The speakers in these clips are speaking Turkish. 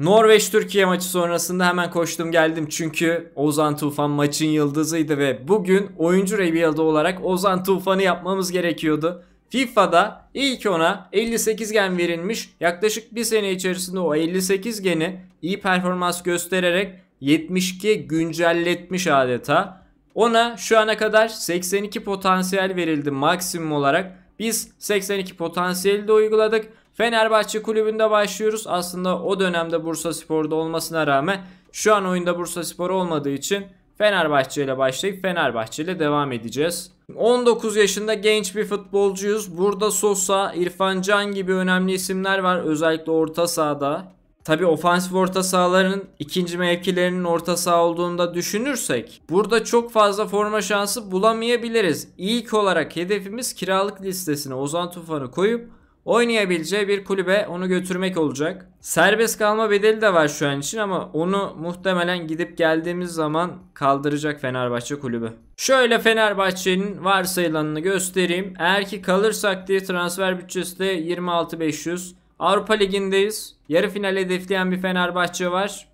Norveç-Türkiye maçı sonrasında hemen koştum geldim çünkü Ozan Tufan maçın yıldızıydı ve bugün oyuncu rebuild'i olarak Ozan Tufan'ı yapmamız gerekiyordu. FIFA'da ilk ona 58 gen verilmiş. Yaklaşık bir sene içerisinde o 58 geni iyi performans göstererek 72 güncelletmiş adeta. Ona şu ana kadar 82 potansiyel verildi maksimum olarak. Biz 82 potansiyeli de uyguladık. Fenerbahçe kulübünde başlıyoruz. Aslında o dönemde Bursa Spor'da olmasına rağmen şu an oyunda Bursa Spor olmadığı için Fenerbahçe ile başlayıp Fenerbahçe ile devam edeceğiz. 19 yaşında genç bir futbolcuyuz. Burada Sosa, İrfan Can gibi önemli isimler var özellikle orta sahada. Tabi ofansif orta sahalarının ikinci mevkilerinin orta saha olduğunda düşünürsek burada çok fazla forma şansı bulamayabiliriz. İlk olarak hedefimiz kiralık listesine Ozan Tufan'ı koyup oynayabileceği bir kulübe onu götürmek olacak. Serbest kalma bedeli de var şu an için ama onu muhtemelen gidip geldiğimiz zaman kaldıracak Fenerbahçe kulübü. Şöyle Fenerbahçe'nin varsayılanını göstereyim. Eğer ki kalırsak diye transfer bütçesi de 26.500. Avrupa Ligi'ndeyiz. Yarı final hedefleyen bir Fenerbahçe var.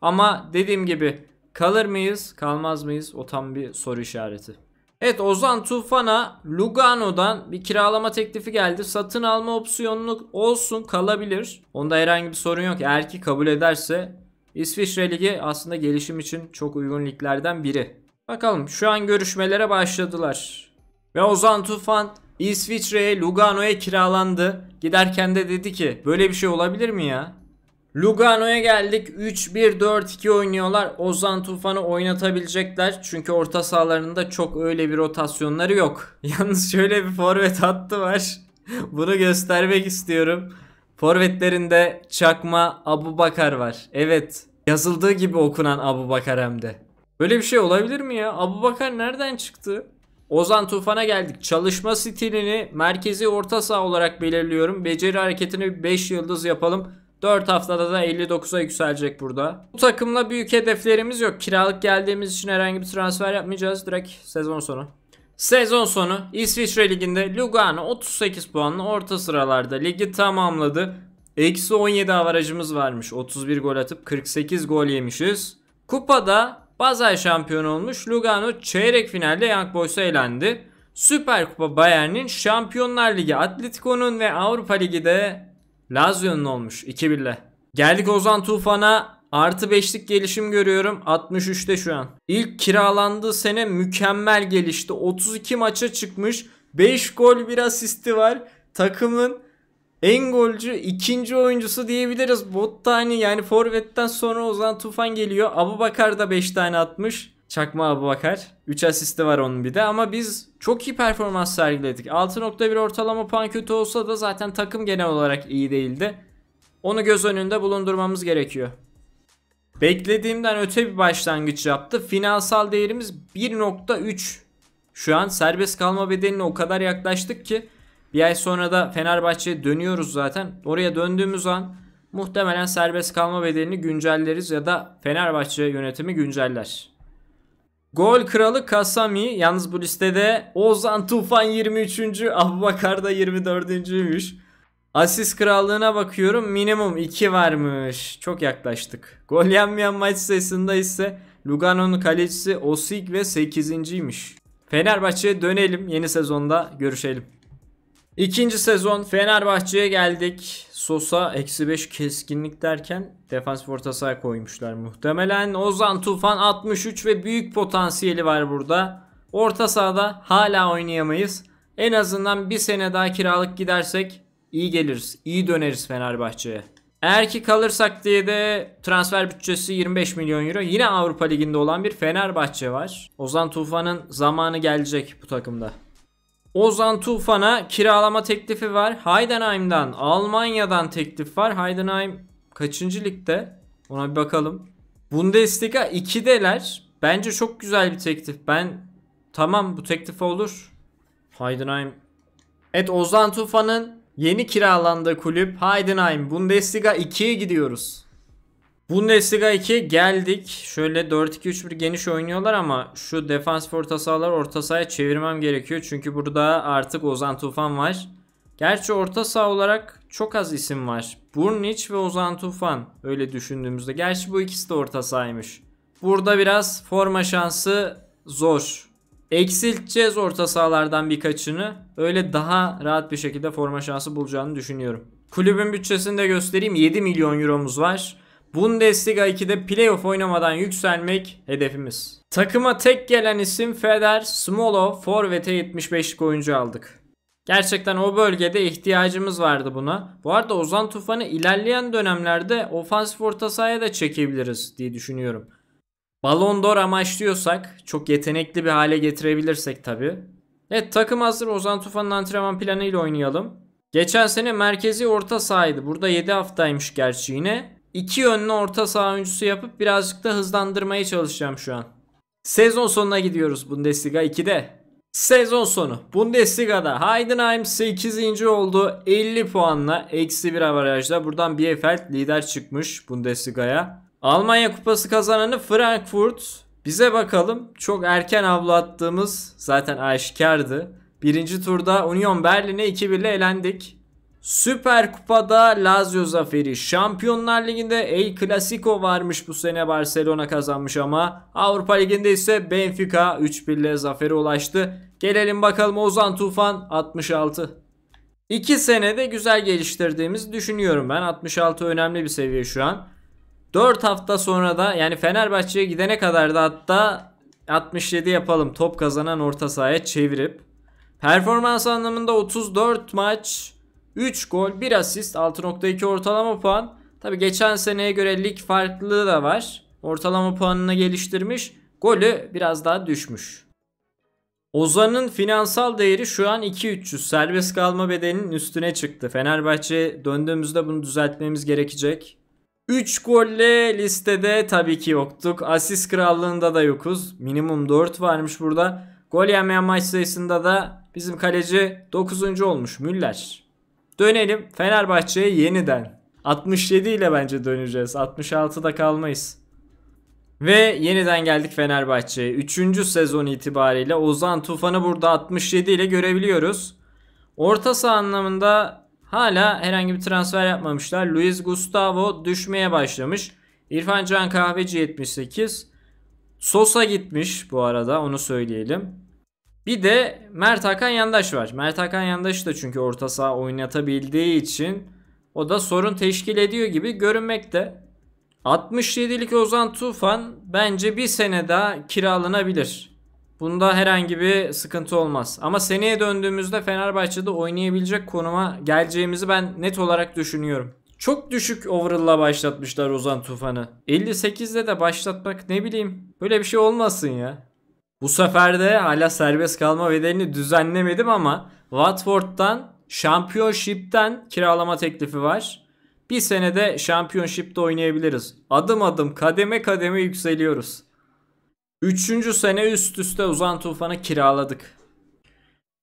Ama dediğim gibi kalır mıyız, kalmaz mıyız? O tam bir soru işareti. Evet Ozan Tufan'a Lugano'dan bir kiralama teklifi geldi. Satın alma opsiyonlu olsun kalabilir. Onda herhangi bir sorun yok. Eğer ki kabul ederse İsviçre Ligi aslında gelişim için çok uygun liglerden biri. Bakalım şu an görüşmelere başladılar. Ve Ozan Tufan İsviçre'ye Lugano'ya kiralandı. Giderken de dedi ki böyle bir şey olabilir mi ya? Lugano'ya geldik. 3-1-4-2 oynuyorlar. Ozan Tufan'ı oynatabilecekler. Çünkü orta sahalarında çok öyle bir rotasyonları yok. Yalnız şöyle bir forvet hattı var. Bunu göstermek istiyorum. Forvetlerinde çakma Abu Bakar var. Evet. Yazıldığı gibi okunan Abu Bakar hem de. Böyle bir şey olabilir mi ya? Abu Bakar nereden çıktı? Ozan Tufan'a geldik. Çalışma stilini merkezi orta saha olarak belirliyorum. Beceri hareketini 5 yıldız yapalım. 4 haftada da 59'a yükselecek burada. Bu takımla büyük hedeflerimiz yok. Kiralık geldiğimiz için herhangi bir transfer yapmayacağız. Direkt sezon sonu. Sezon sonu İsviçre Ligi'nde Lugano 38 puanla orta sıralarda ligi tamamladı. Eksi 17 avarajımız varmış. 31 gol atıp 48 gol yemişiz. Kupada Basel şampiyon olmuş. Lugano çeyrek finalde Young Boys'a elendi. Süper Kupa Bayern'in Şampiyonlar Ligi Atletico'nun ve Avrupa Ligi'de Lazio'nun olmuş 2-1'le. Geldik Ozan Tufan'a artı 5'lik gelişim görüyorum 63'te şu an. İlk kiralandığı sene mükemmel gelişti. 32 maça çıkmış. 5 gol bir asisti var. Takımın en golcü ikinci oyuncusu diyebiliriz. Bottani yani forvetten sonra Ozan Tufan geliyor. Abu Bakar da 5 tane atmış. Çakma Abu Bakar. 3 asisti var onun bir de ama biz çok iyi performans sergiledik. 6.1 ortalama puan kötü olsa da zaten takım genel olarak iyi değildi. Onu göz önünde bulundurmamız gerekiyor. Beklediğimden öte bir başlangıç yaptı. Finansal değerimiz 1.3. Şu an serbest kalma bedeline o kadar yaklaştık ki bir ay sonra da Fenerbahçe'ye dönüyoruz zaten. Oraya döndüğümüz an muhtemelen serbest kalma bedelini güncelleriz ya da Fenerbahçe yönetimi günceller. Gol kralı Kasami yalnız bu listede Ozan Tufan 23. Abubakar da 24.'üymüş. Asist krallığına bakıyorum minimum 2 varmış. Çok yaklaştık. Gol yenmeyen maç sayısında ise Lugano'nun kalecisi Osig ve 8.'ymiş. Fenerbahçe'ye dönelim yeni sezonda görüşelim. İkinci sezon Fenerbahçe'ye geldik. Sosa eksi 5 keskinlik derken defans orta saha koymuşlar muhtemelen. Ozan Tufan 63 ve büyük potansiyeli var burada. Orta sahada hala oynayamayız. En azından bir sene daha kiralık gidersek iyi geliriz. iyi döneriz Fenerbahçe'ye. Eğer ki kalırsak diye de transfer bütçesi 25 milyon euro. Yine Avrupa Ligi'nde olan bir Fenerbahçe var. Ozan Tufan'ın zamanı gelecek bu takımda. Ozan Tufan'a kiralama teklifi var. Heidenheim'dan, Almanya'dan teklif var. Heidenheim kaçıncı ligde? Ona bir bakalım. Bundesliga 2'deler. Bence çok güzel bir teklif. Ben tamam bu teklif olur. Heidenheim. Evet Ozan Tufan'ın yeni kiralandığı kulüp Heidenheim. Bundesliga 2'ye gidiyoruz. Bundesliga 2 geldik. Şöyle 4-2-3-1 geniş oynuyorlar ama şu defans orta sahalar orta sahaya çevirmem gerekiyor. Çünkü burada artık Ozan Tufan var. Gerçi orta saha olarak çok az isim var. Burnic ve Ozan Tufan öyle düşündüğümüzde. Gerçi bu ikisi de orta sahaymış. Burada biraz forma şansı zor. Eksilteceğiz orta sahalardan birkaçını. Öyle daha rahat bir şekilde forma şansı bulacağını düşünüyorum. Kulübün bütçesini de göstereyim. 7 milyon euromuz var. Bundesliga 2'de playoff oynamadan yükselmek hedefimiz. Takıma tek gelen isim Feder Smolov. Forvet'e 75'lik oyuncu aldık. Gerçekten o bölgede ihtiyacımız vardı buna. Bu arada Ozan Tufan'ı ilerleyen dönemlerde ofansif orta sahaya da çekebiliriz diye düşünüyorum. Ballon d'Or amaçlıyorsak çok yetenekli bir hale getirebilirsek tabi. Evet takım hazır Ozan Tufan'ın antrenman planı ile oynayalım. Geçen sene merkezi orta sahaydı. Burada 7 haftaymış gerçi yine. İki yönlü orta saha oyuncusu yapıp birazcık da hızlandırmaya çalışacağım şu an. Sezon sonuna gidiyoruz Bundesliga 2'de. Sezon sonu Bundesliga'da Heidenheim 8. oldu 50 puanla eksi bir avarajla buradan Bielefeld lider çıkmış Bundesliga'ya. Almanya kupası kazananı Frankfurt. Bize bakalım çok erken avlu attığımız zaten aşikardı. Birinci turda Union Berlin'e 2-1 ile elendik. Süper Kupa'da Lazio zaferi. Şampiyonlar Ligi'nde El Clasico varmış bu sene Barcelona kazanmış ama Avrupa Ligi'nde ise Benfica 3-1 ile zaferi ulaştı. Gelelim bakalım Ozan Tufan 66. 2 senede güzel geliştirdiğimizi düşünüyorum ben. 66 önemli bir seviye şu an. 4 hafta sonra da yani Fenerbahçe'ye gidene kadar da hatta 67 yapalım. Top kazanan orta sahaya çevirip. Performans anlamında 34 maç 3 gol 1 asist 6.2 ortalama puan. Tabi geçen seneye göre lig farklılığı da var. Ortalama puanını geliştirmiş. Golü biraz daha düşmüş. Ozan'ın finansal değeri şu an 2.300. Serbest kalma bedelinin üstüne çıktı. Fenerbahçe döndüğümüzde bunu düzeltmemiz gerekecek. 3 golle listede tabii ki yoktuk. Asist krallığında da yokuz. Minimum 4 varmış burada. Gol yemeyen maç sayısında da bizim kaleci 9. olmuş Müller. Dönelim Fenerbahçe'ye yeniden. 67 ile bence döneceğiz. 66'da kalmayız. Ve yeniden geldik Fenerbahçe'ye. 3. sezon itibariyle Ozan Tufan'ı burada 67 ile görebiliyoruz. Orta saha anlamında hala herhangi bir transfer yapmamışlar. Luis Gustavo düşmeye başlamış. İrfan Can Kahveci 78. Sosa gitmiş bu arada onu söyleyelim. Bir de Mert Hakan Yandaş var. Mert Hakan Yandaş da çünkü orta saha oynatabildiği için o da sorun teşkil ediyor gibi görünmekte. 67'lik Ozan Tufan bence bir sene daha kiralanabilir. Bunda herhangi bir sıkıntı olmaz. Ama seneye döndüğümüzde Fenerbahçe'de oynayabilecek konuma geleceğimizi ben net olarak düşünüyorum. Çok düşük overall'la başlatmışlar Ozan Tufan'ı. 58'de de başlatmak ne bileyim böyle bir şey olmasın ya. Bu sefer de hala serbest kalma bedelini düzenlemedim ama Watford'dan Championship'ten kiralama teklifi var. Bir senede Championship'te oynayabiliriz. Adım adım kademe kademe yükseliyoruz. Üçüncü sene üst üste Uzan Tufan'ı kiraladık.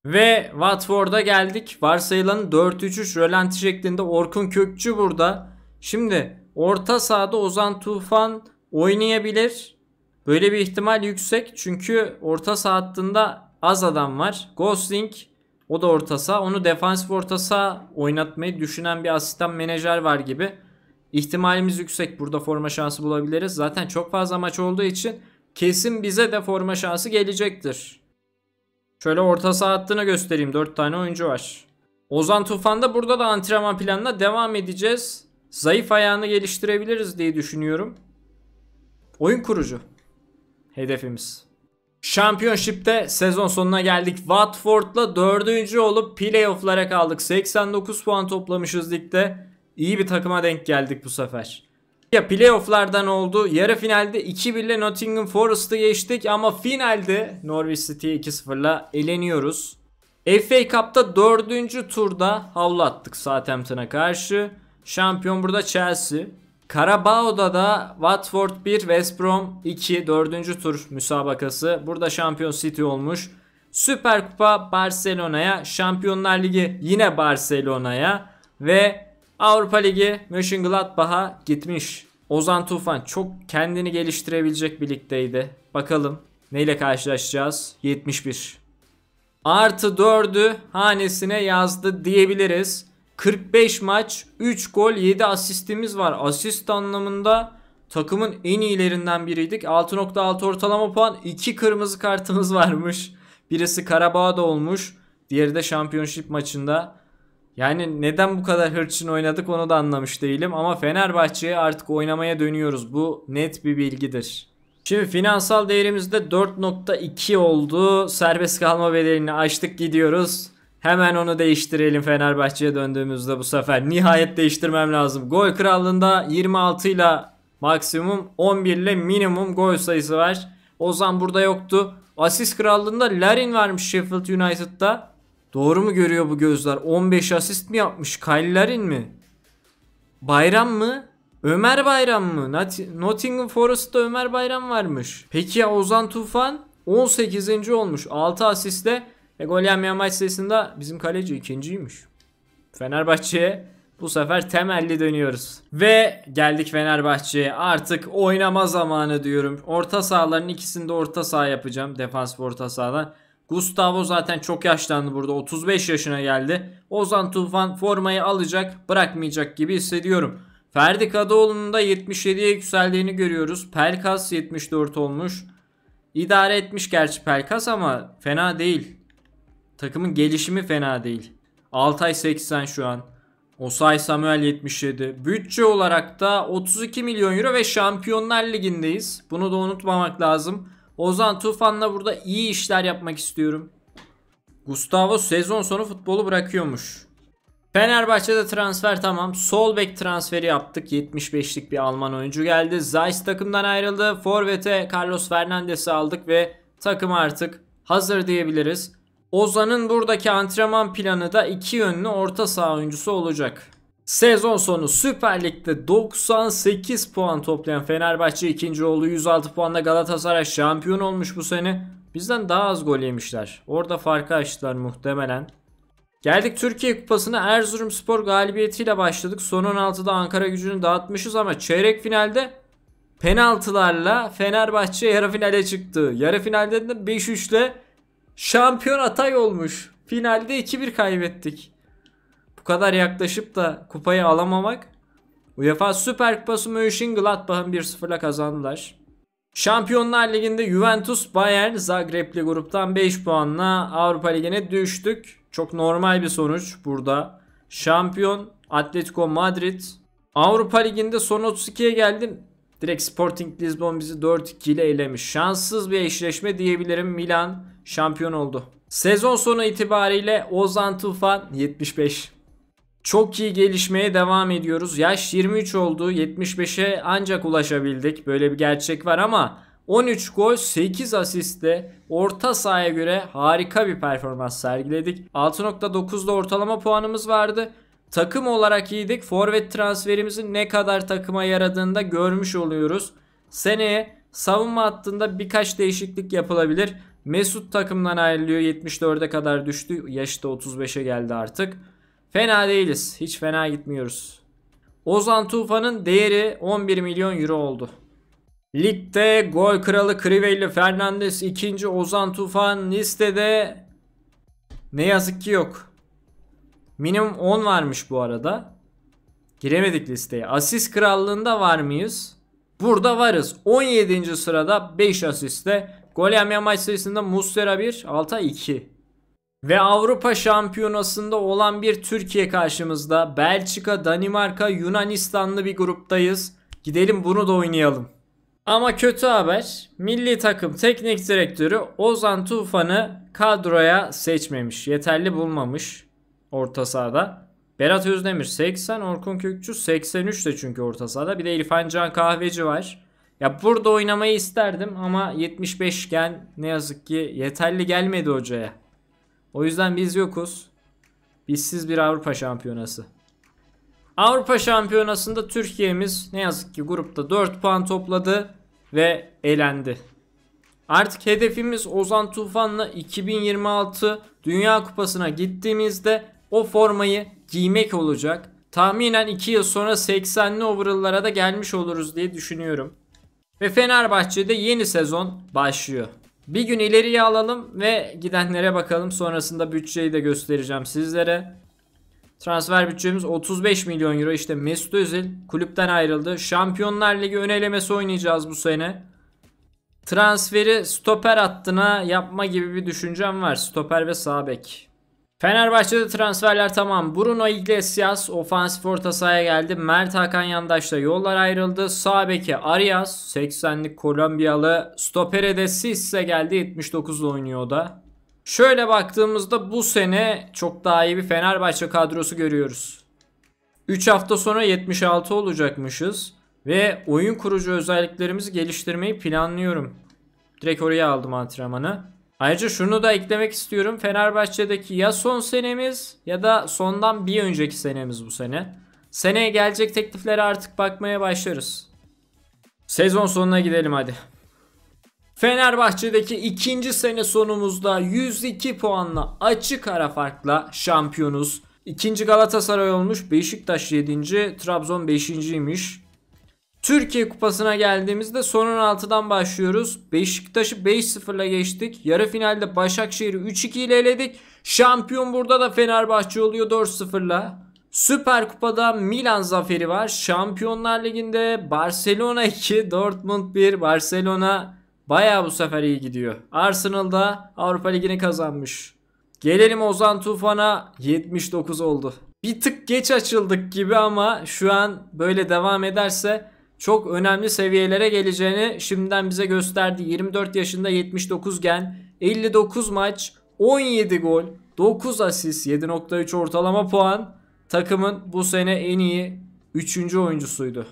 Ve Watford'a geldik. Varsayılan 4-3-3 rölanti şeklinde Orkun Kökçü burada. Şimdi orta sahada Ozan Tufan oynayabilir. Böyle bir ihtimal yüksek. Çünkü orta saha hattında az adam var. Gosling o da orta saha. Onu defansif orta saha oynatmayı düşünen bir asistan menajer var gibi. İhtimalimiz yüksek. Burada forma şansı bulabiliriz. Zaten çok fazla maç olduğu için kesin bize de forma şansı gelecektir. Şöyle orta saha hattını göstereyim. 4 tane oyuncu var. Ozan Tufan'da burada da antrenman planına devam edeceğiz. Zayıf ayağını geliştirebiliriz diye düşünüyorum. Oyun kurucu. Hedefimiz. Championship'te sezon sonuna geldik. Watford'la dördüncü olup playoff'lara kaldık. 89 puan toplamışız ligde. İyi bir takıma denk geldik bu sefer. Ya playoff'lardan oldu. Yarı finalde 2-1 ile Nottingham Forest'ı geçtik ama finalde Norwich City'ye 2-0'la eleniyoruz. FA Cup'ta dördüncü turda havlu attık Southampton'a karşı. Şampiyon burada Chelsea. Karabao'da da Watford 1, West Brom 2 4. tur müsabakası. Burada şampiyon City olmuş. Süper Kupa Barcelona'ya, Şampiyonlar Ligi yine Barcelona'ya ve Avrupa Ligi Mönchengladbach'a gitmiş. Ozan Tufan çok kendini geliştirebilecek birlikteydi. Bakalım neyle karşılaşacağız? 71. artı 4'ü hanesine yazdı diyebiliriz. 45 maç 3 gol 7 asistimiz var. Asist anlamında takımın en iyilerinden biriydik. 6.6 ortalama puan 2 kırmızı kartımız varmış. Birisi Karabağ'da olmuş. Diğeri de şampiyonşip maçında. Yani neden bu kadar hırçın oynadık onu da anlamış değilim. Ama Fenerbahçe'ye artık oynamaya dönüyoruz. Bu net bir bilgidir. Şimdi finansal değerimizde 4.2 oldu. Serbest kalma bedelini açtık gidiyoruz. Hemen onu değiştirelim Fenerbahçe'ye döndüğümüzde bu sefer. Nihayet değiştirmem lazım. Gol krallığında 26 ile maksimum 11 ile minimum gol sayısı var. Ozan burada yoktu. Asist krallığında Larin varmış Sheffield United'da. Doğru mu görüyor bu gözler? 15 asist mi yapmış? Kyle Larin mi? Bayram mı? Ömer Bayram mı? Nottingham Forest'ta Ömer Bayram varmış. Peki ya Ozan Tufan? 18. olmuş. 6 asistle ve gol yemeyen maç sayısında bizim kaleci ikinciymiş. Fenerbahçe'ye bu sefer temelli dönüyoruz. Ve geldik Fenerbahçe'ye. Artık oynama zamanı diyorum. Orta sahaların ikisini de orta saha yapacağım. Defans orta sahadan. Gustavo zaten çok yaşlandı burada. 35 yaşına geldi. Ozan Tufan formayı alacak, bırakmayacak gibi hissediyorum. Ferdi Kadıoğlu'nun da 77'ye yükseldiğini görüyoruz. Pelkas 74 olmuş. İdare etmiş gerçi Pelkas ama fena değil. Takımın gelişimi fena değil. Altay 80 şu an. Osay Samuel 77. Bütçe olarak da 32 milyon euro ve Şampiyonlar Ligi'ndeyiz. Bunu da unutmamak lazım. Ozan Tufan'la burada iyi işler yapmak istiyorum. Gustavo sezon sonu futbolu bırakıyormuş. Fenerbahçe'de transfer tamam. Sol bek transferi yaptık. 75'lik bir Alman oyuncu geldi. Zeiss takımdan ayrıldı. Forvet'e Carlos Fernandes'i aldık ve takım artık hazır diyebiliriz. Ozan'ın buradaki antrenman planı da iki yönlü orta saha oyuncusu olacak. Sezon sonu Süper Lig'de 98 puan toplayan Fenerbahçe ikinci oldu. 106 puanla Galatasaray şampiyon olmuş bu sene. Bizden daha az gol yemişler. Orada farkı açtılar muhtemelen. Geldik Türkiye Kupası'na Erzurumspor galibiyetiyle başladık. Son 16'da Ankara gücünü dağıtmışız ama çeyrek finalde penaltılarla Fenerbahçe yarı finale çıktı. Yarı finalde de 5-3 ile şampiyon atay olmuş. Finalde 2-1 kaybettik. Bu kadar yaklaşıp da kupayı alamamak. UEFA Süper Kupası Mönchengladbach'ın 1-0'la kazandılar. Şampiyonlar Ligi'nde Juventus Bayern Zagreb'li gruptan 5 puanla Avrupa Ligi'ne düştük. Çok normal bir sonuç burada. Şampiyon Atletico Madrid. Avrupa Ligi'nde son 32'ye geldim. Direkt Sporting Lisbon bizi 4-2 ile elemiş. Şanssız bir eşleşme diyebilirim. Milan şampiyon oldu. Sezon sonu itibariyle Ozan Tufan 75. Çok iyi gelişmeye devam ediyoruz. Yaş 23 oldu. 75'e ancak ulaşabildik. Böyle bir gerçek var ama 13 gol 8 asiste orta sahaya göre harika bir performans sergiledik. 6.9'da ortalama puanımız vardı. Takım olarak iyiydik. Forvet transferimizin ne kadar takıma yaradığını da görmüş oluyoruz. Seneye savunma hattında birkaç değişiklik yapılabilir. Mesut takımdan ayrılıyor. 74'e kadar düştü. Yaşı da 35'e geldi artık. Fena değiliz. Hiç fena gitmiyoruz. Ozan Tufan'ın değeri 11 milyon euro oldu. Ligde gol kralı Crivelli Fernandes ikinci Ozan Tufan listede ne yazık ki yok. Minimum 10 varmış bu arada. Giremedik listeye. Asist krallığında var mıyız? Burada varız. 17. sırada 5 asiste. Gol yemeyen maç sayısında Muslera 1, Altay 2. Ve Avrupa Şampiyonası'nda olan bir Türkiye karşımızda. Belçika, Danimarka, Yunanistanlı bir gruptayız. Gidelim bunu da oynayalım. Ama kötü haber. Milli takım teknik direktörü Ozan Tufan'ı kadroya seçmemiş. Yeterli bulmamış orta sahada. Berat Özdemir 80, Orkun Kökçü 83 de çünkü orta sahada. Bir de İrfan Can Kahveci var. Ya burada oynamayı isterdim ama 75 iken ne yazık ki yeterli gelmedi hocaya. O yüzden biz yokuz. Bizsiz bir Avrupa Şampiyonası. Avrupa Şampiyonası'nda Türkiye'miz ne yazık ki grupta 4 puan topladı ve elendi. Artık hedefimiz Ozan Tufan'la 2026 Dünya Kupası'na gittiğimizde o formayı giymek olacak. Tahminen 2 yıl sonra 80'li overall'lara da gelmiş oluruz diye düşünüyorum. Ve Fenerbahçe'de yeni sezon başlıyor. Bir gün ileriye alalım ve gidenlere bakalım. Sonrasında bütçeyi de göstereceğim sizlere. Transfer bütçemiz 35 milyon euro. İşte Mesut Özil kulüpten ayrıldı. Şampiyonlar Ligi ön elemesi oynayacağız bu sene. Transferi stoper hattına yapma gibi bir düşüncem var. Stoper ve sağ bek. Fenerbahçe'de transferler tamam. Bruno Iglesias ofansif orta sahaya geldi. Mert Hakan Yandaş'la yollar ayrıldı. Sağ beki Arias 80'lik Kolombiyalı. Stopere de Sisse geldi. 79'da oynuyor da. Şöyle baktığımızda bu sene çok daha iyi bir Fenerbahçe kadrosu görüyoruz. 3 hafta sonra 76 olacakmışız. Ve oyun kurucu özelliklerimizi geliştirmeyi planlıyorum. Direkt oraya aldım antrenmanı. Ayrıca şunu da eklemek istiyorum. Fenerbahçe'deki ya son senemiz ya da sondan bir önceki senemiz bu sene. Seneye gelecek tekliflere artık bakmaya başlarız. Sezon sonuna gidelim hadi. Fenerbahçe'deki ikinci sene sonumuzda 102 puanla açık ara farkla şampiyonuz. İkinci Galatasaray olmuş. Beşiktaş 7. Trabzon 5.ymiş. Türkiye Kupası'na geldiğimizde son 16'dan başlıyoruz. Beşiktaş'ı 5-0'la geçtik. Yarı finalde Başakşehir'i 3-2 ile eledik. Şampiyon burada da Fenerbahçe oluyor 4-0'la. Süper Kupa'da Milan zaferi var. Şampiyonlar Ligi'nde Barcelona 2, Dortmund 1. Barcelona baya bu sefer iyi gidiyor. Arsenal'da Avrupa Ligi'ni kazanmış. Gelelim Ozan Tufan'a 79 oldu. Bir tık geç açıldık gibi ama şu an böyle devam ederse çok önemli seviyelere geleceğini şimdiden bize gösterdi. 24 yaşında 79 gen, 59 maç, 17 gol, 9 asist, 7.3 ortalama puan. Takımın bu sene en iyi 3. oyuncusuydu.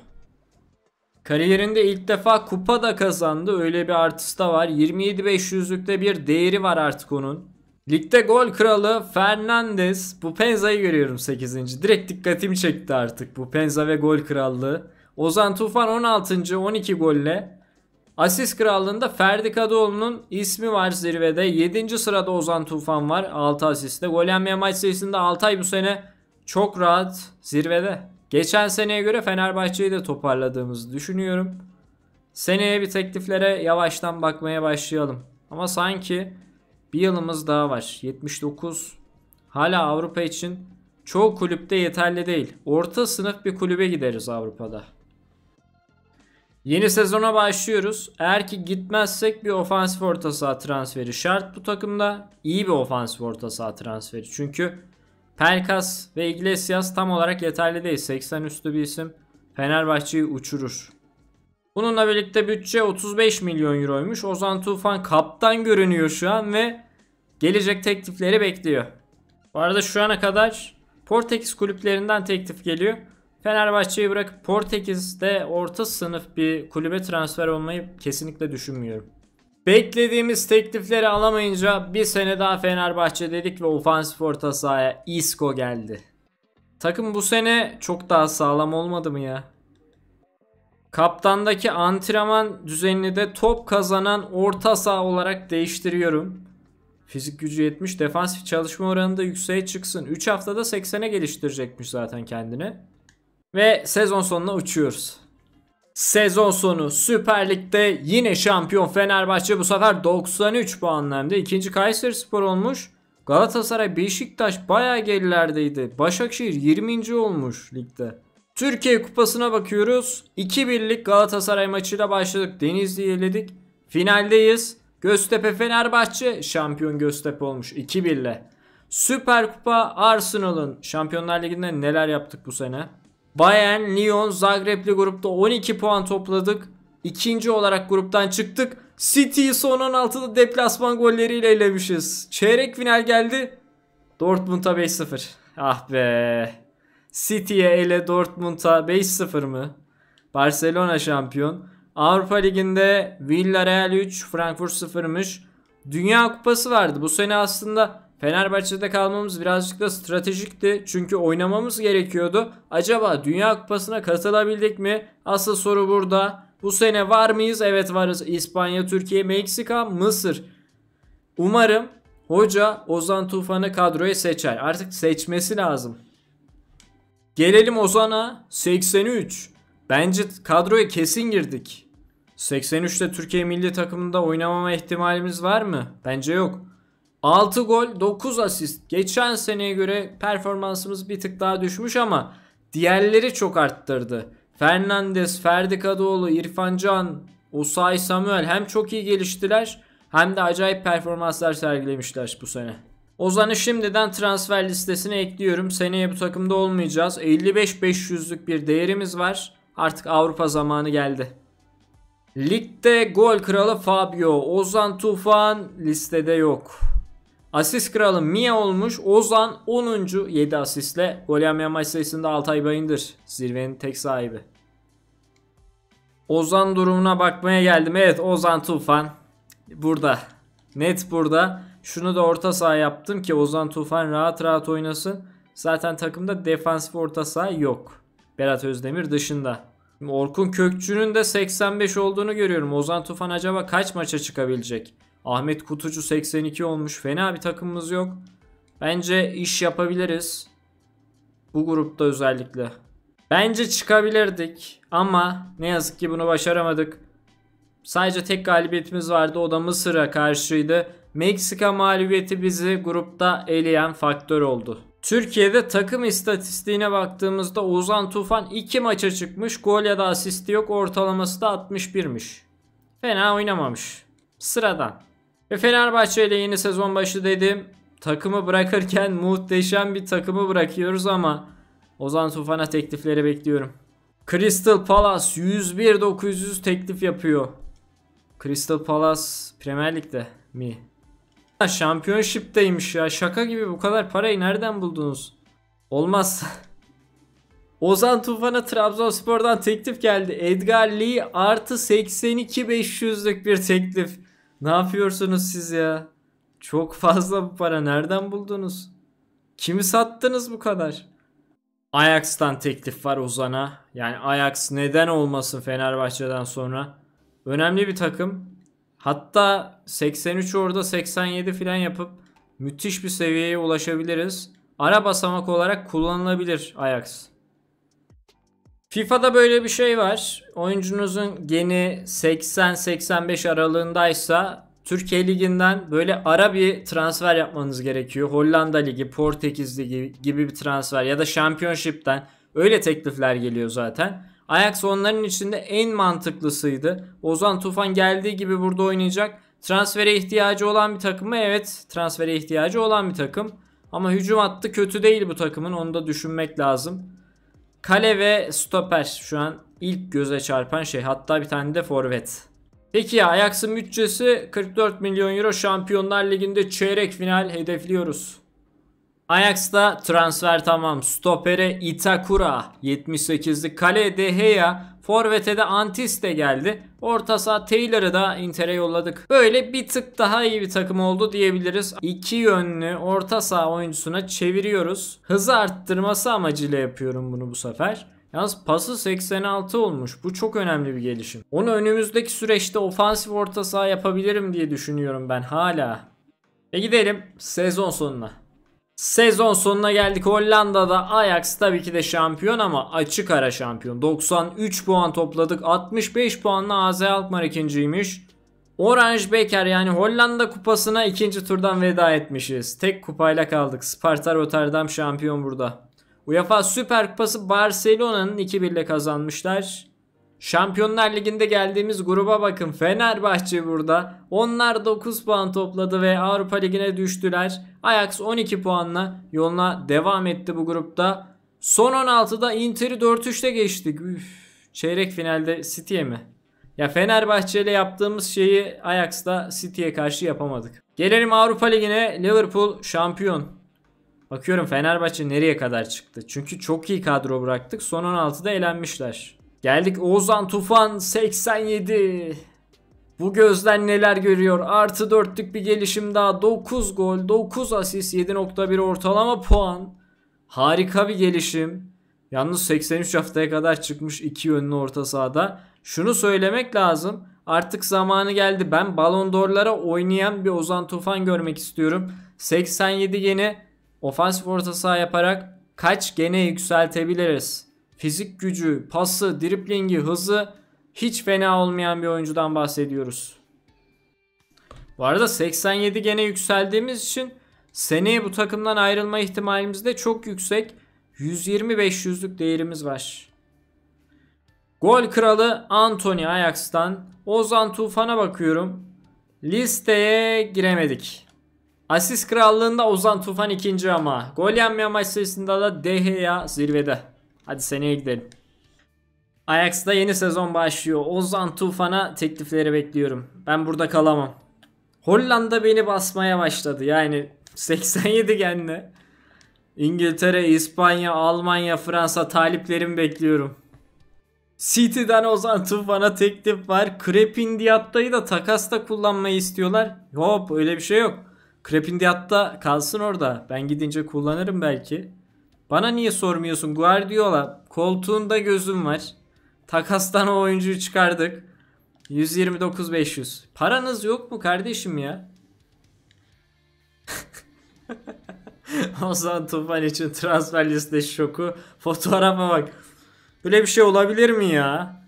Kariyerinde ilk defa kupa da kazandı. Öyle bir artısı da var. 27.500'lükte bir değeri var artık onun. Ligde gol kralı Fernandez. Bu Penza'yı görüyorum 8. Direkt dikkatimi çekti artık bu Penza ve gol krallığı. Ozan Tufan 16. 12 golle. Asist krallığında Ferdi Kadıoğlu'nun ismi var zirvede. 7. sırada Ozan Tufan var 6 asiste. Gol yenmeyen maç sayısında Altay bu sene çok rahat zirvede. Geçen seneye göre Fenerbahçe'yi de toparladığımızı düşünüyorum. Seneye bir tekliflere yavaştan bakmaya başlayalım. Ama sanki bir yılımız daha var. 79 hala Avrupa için çoğu kulüpte yeterli değil. Orta sınıf bir kulübe gideriz Avrupa'da. Yeni sezona başlıyoruz. Eğer ki gitmezsek bir ofansif orta saha transferi şart bu takımda. İyi bir ofansif orta saha transferi. Çünkü Pelkas ve Iglesias tam olarak yeterli değil. 80 üstü bir isim Fenerbahçe'yi uçurur. Bununla birlikte bütçe 35 milyon euroymuş. Ozan Tufan kaptan görünüyor şu an ve gelecek teklifleri bekliyor. Bu arada şu ana kadar Portekiz kulüplerinden teklif geliyor. Fenerbahçe'yi bırakıp Portekiz'de orta sınıf bir kulübe transfer olmayı kesinlikle düşünmüyorum. Beklediğimiz teklifleri alamayınca bir sene daha Fenerbahçe dedik ve ofansif orta sahaya Isco geldi. Takım bu sene çok daha sağlam olmadı mı ya? Kaptandaki antrenman düzenini de top kazanan orta saha olarak değiştiriyorum. Fizik gücü 70, defansif çalışma oranı da yükseğe çıksın. 3 haftada 80'e geliştirecekmiş zaten kendini. Ve sezon sonuna uçuyoruz. Sezon sonu Süper Lig'de yine şampiyon Fenerbahçe bu sefer 93 puanla hem de ikinci Kayseri Spor olmuş. Galatasaray Beşiktaş bayağı gerilerdeydi. Başakşehir 20. olmuş ligde. Türkiye Kupası'na bakıyoruz. 2-1'lik Galatasaray maçıyla başladık. Denizli'yi eledik. Finaldeyiz. Göztepe Fenerbahçe şampiyon Göztepe olmuş 2-1'le. Süper Kupa Arsenal'ın Şampiyonlar Ligi'nde neler yaptık bu sene? Bayern, Lyon, Zagreb'li grupta 12 puan topladık. İkinci olarak gruptan çıktık. City'yi son 16'da deplasman golleriyle elemişiz. Çeyrek final geldi. Dortmund'a 5-0. Ah be. City'ye ele Dortmund'a 5-0 mı? Barcelona şampiyon. Avrupa Ligi'nde Villarreal 3, Frankfurt 0'mış. Dünya Kupası vardı. Bu sene aslında Fenerbahçe'de kalmamız birazcık da stratejikti. Çünkü oynamamız gerekiyordu. Acaba Dünya Kupası'na katılabildik mi? Asıl soru burada. Bu sene var mıyız? Evet varız. İspanya, Türkiye, Meksika, Mısır. Umarım hoca Ozan Tufan'ı kadroya seçer. Artık seçmesi lazım. Gelelim Ozan'a. 83. Bence kadroya kesin girdik. 83'te Türkiye milli takımında oynamama ihtimalimiz var mı? Bence yok. 6 gol 9 asist. Geçen seneye göre performansımız bir tık daha düşmüş ama diğerleri çok arttırdı. Fernandes, Ferdi Kadıoğlu, İrfan Can, Osay Samuel hem çok iyi geliştiler hem de acayip performanslar sergilemişler bu sene. Ozan'ı şimdiden transfer listesine ekliyorum. Seneye bu takımda olmayacağız. 55-500'lük bir değerimiz var. Artık Avrupa zamanı geldi. Ligde gol kralı Fabio, Ozan Tufan listede yok. Asist kralı Mia olmuş. Ozan 10. 7 asistle. Gol yemeyen maç sayısında Altay Bayındır. Zirvenin tek sahibi. Ozan durumuna bakmaya geldim. Evet Ozan Tufan burada. Net burada. Şunu da orta saha yaptım ki Ozan Tufan rahat rahat oynasın. Zaten takımda defansif orta saha yok. Berat Özdemir dışında. Orkun Kökçü'nün de 85 olduğunu görüyorum. Ozan Tufan acaba kaç maça çıkabilecek? Ahmet Kutucu 82 olmuş. Fena bir takımımız yok. Bence iş yapabiliriz. Bu grupta özellikle. Bence çıkabilirdik ama ne yazık ki bunu başaramadık. Sadece tek galibiyetimiz vardı o da Mısır'a karşıydı. Meksika mağlubiyeti bizi grupta eleyen faktör oldu. Türkiye'de takım istatistiğine baktığımızda Ozan Tufan 2 maça çıkmış. Gol ya da asisti yok. Ortalaması da 61'miş. Fena oynamamış. Sıradan. Ve Fenerbahçe ile yeni sezon başı dedim. Takımı bırakırken muhteşem bir takımı bırakıyoruz ama Ozan Tufan'a teklifleri bekliyorum. Crystal Palace 101 900 teklif yapıyor. Crystal Palace Premier Lig'de mi? Şampiyonship'teymiş ya. Şaka gibi bu kadar parayı nereden buldunuz? Olmaz. Ozan Tufan'a Trabzonspor'dan teklif geldi. Edgar Lee artı 82 500'lük bir teklif. Ne yapıyorsunuz siz ya? Çok fazla bu para. Nereden buldunuz? Kimi sattınız bu kadar? Ajax'tan teklif var Ozan'a. Yani Ajax neden olmasın Fenerbahçe'den sonra? Önemli bir takım. Hatta 83 orada 87 falan yapıp müthiş bir seviyeye ulaşabiliriz. Ara basamak olarak kullanılabilir Ajax. FIFA'da böyle bir şey var. Oyuncunuzun geni 80-85 aralığındaysa Türkiye Ligi'nden böyle ara bir transfer yapmanız gerekiyor. Hollanda Ligi, Portekiz Ligi gibi bir transfer ya da Championship'ten öyle teklifler geliyor zaten. Ajax onların içinde en mantıklısıydı. Ozan Tufan geldiği gibi burada oynayacak. Transfere ihtiyacı olan bir takım mı? Evet transfere ihtiyacı olan bir takım. Ama hücum hattı kötü değil bu takımın onu da düşünmek lazım. Kale ve stoper şu an ilk göze çarpan şey. Hatta bir tane de forvet. Peki ya Ajax'ın bütçesi 44 milyon euro Şampiyonlar Ligi'nde çeyrek final hedefliyoruz. Ajax'ta transfer tamam. Stopere Itakura 78'lik kale De Gea Forvet'e de Antis de geldi. Orta saha Taylor'ı da Inter'e yolladık. Böyle bir tık daha iyi bir takım oldu diyebiliriz. İki yönlü orta saha oyuncusuna çeviriyoruz. Hızı arttırması amacıyla yapıyorum bunu bu sefer. Yalnız pası 86 olmuş. Bu çok önemli bir gelişim. Onu önümüzdeki süreçte ofansif orta saha yapabilirim diye düşünüyorum ben hala. E gidelim sezon sonuna. Sezon sonuna geldik. Hollanda'da Ajax tabii ki de şampiyon ama açık ara şampiyon. 93 puan topladık. 65 puanla AZ Alkmaar ikinciymiş. Orange Beker yani Hollanda kupasına ikinci turdan veda etmişiz. Tek kupayla kaldık. Sparta Rotterdam şampiyon burada. UEFA Süper Kupası Barcelona'nın 2-1 ile kazanmışlar. Şampiyonlar Ligi'nde geldiğimiz gruba bakın. Fenerbahçe burada. Onlar 9 puan topladı ve Avrupa Ligi'ne düştüler. Ajax 12 puanla yoluna devam etti bu grupta. Son 16'da Inter'i 4-3'te geçtik. Üf, çeyrek finalde City'ye mi? Ya Fenerbahçe ile yaptığımız şeyi Ajax'ta City'ye karşı yapamadık. Gelelim Avrupa Ligi'ne. Liverpool şampiyon. Bakıyorum Fenerbahçe nereye kadar çıktı. Çünkü çok iyi kadro bıraktık. Son 16'da elenmişler. Geldik Ozan Tufan 87. Bu gözler neler görüyor? Artı 4'lük bir gelişim daha. 9 gol, 9 asist, 7.1 ortalama puan. Harika bir gelişim. Yalnız 83 haftaya kadar çıkmış iki yönlü orta sahada. Şunu söylemek lazım. Artık zamanı geldi. Ben Ballon d'Or'lara oynayan bir Ozan Tufan görmek istiyorum. 87 gene ofansif orta saha yaparak kaç gene yükseltebiliriz? Fizik gücü, pası, driplingi, hızı hiç fena olmayan bir oyuncudan bahsediyoruz. Bu arada 87 gene yükseldiğimiz için seneye bu takımdan ayrılma ihtimalimiz de çok yüksek. 120-500'lük değerimiz var. Gol kralı Anthony Ajax'tan Ozan Tufan'a bakıyorum. Listeye giremedik. Asist krallığında Ozan Tufan ikinci ama. Gol yenmeyen maç sayısında da Deheya zirvede. Hadi seneye gidelim. Ajax'ta yeni sezon başlıyor. Ozan Tufan'a teklifleri bekliyorum. Ben burada kalamam. Hollanda beni basmaya başladı. Yani 87 genle. İngiltere, İspanya, Almanya, Fransa taliplerimi bekliyorum. City'den Ozan Tufan'a teklif var. Krepin Diatta'yı da takasta kullanmayı istiyorlar. Yok öyle bir şey yok. Krepin Diatta kalsın orada. Ben gidince kullanırım belki. Bana niye sormuyorsun Guardiola? Koltuğunda gözüm var. Takastan o oyuncuyu çıkardık. 129.500. Paranız yok mu kardeşim ya? Ozan Tufan için transfer listesi şoku. Fotoğrafa bak. Böyle bir şey olabilir mi ya?